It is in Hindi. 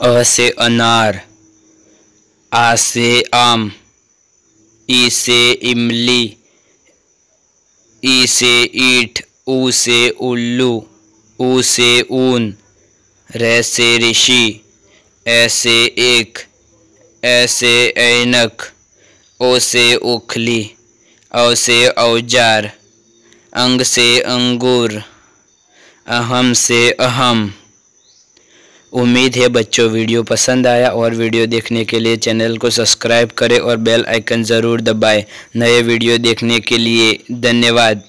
अ से अनार, आ से आम, ई से इमली, ई से ईट, ऊ से उल्लू। ऊ से ऊन रे से ऋषि, ऐसे एक, ऐसे ऐनक ओ से उखली औ से औज़ार, अंग से अंगूर, अहम से अहम। उम्मीद है बच्चों, वीडियो पसंद आया और वीडियो देखने के लिए चैनल को सब्सक्राइब करें और बेल आइकन ज़रूर दबाएँ। नए वीडियो देखने के लिए धन्यवाद।